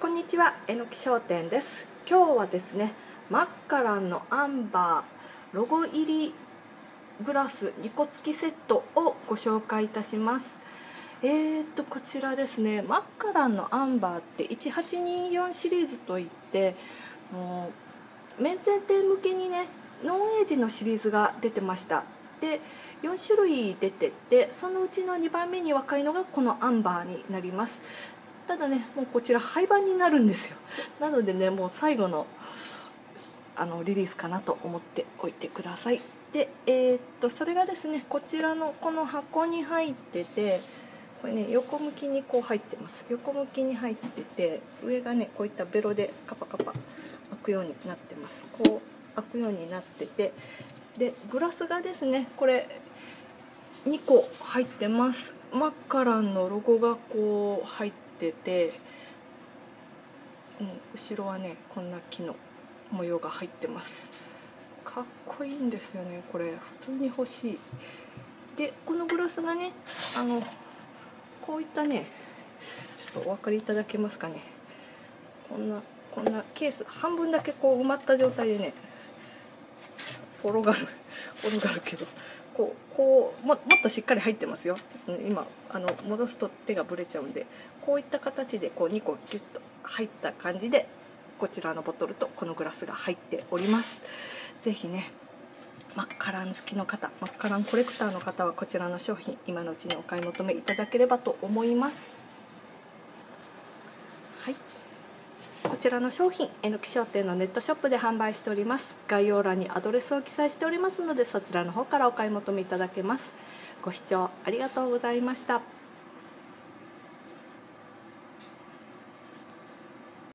こんにちは、えのき商店です。今日はですね、マッカランのアンバーロゴ入りグラス2個付きセットをご紹介いたします。えーとこちらですね、マッカランのアンバーって1824シリーズといって、もうメンズ店向けにね、ノンエイジのシリーズが出てました。で、4種類出てて、そのうちの2番目に若いのがこのアンバーになります。ただねもうこちら廃盤になるんですよ。なのでねもう最後のあのリリースかなと思っておいてください。でえーっとそれがですねこちらのこの箱に入っててこれね横向きにこう入ってます。横向きに入ってて上がねこういったベロでカパカパ開くようになってます。こう開くようになっててでグラスがですねこれ2個入ってます。マッカランのロゴがこう入ってて、うん、後ろはねこんな木の模様が入ってます。かっこいいんですよねこれ。普通に欲しい。でこのグラスがねあのこういったねちょっとお分かりいただけますかね。こんなこんなケース半分だけこう埋まった状態でね転がる 転がるけど。ももっとしっかり入ってますよ、今あの戻すと手がぶれちゃうんでこういった形でこう2個ギュッと入った感じでこちらのボトルとこのグラスが入っております。是非ねマッカラン好きの方マッカランコレクターの方はこちらの商品今のうちにお買い求めいただければと思いますはいこちらの商品、えのき商店のネットショップで販売しております。概要欄にアドレスを記載しておりますので、そちらの方からお買い求めいただけます。ご視聴ありがとうございました。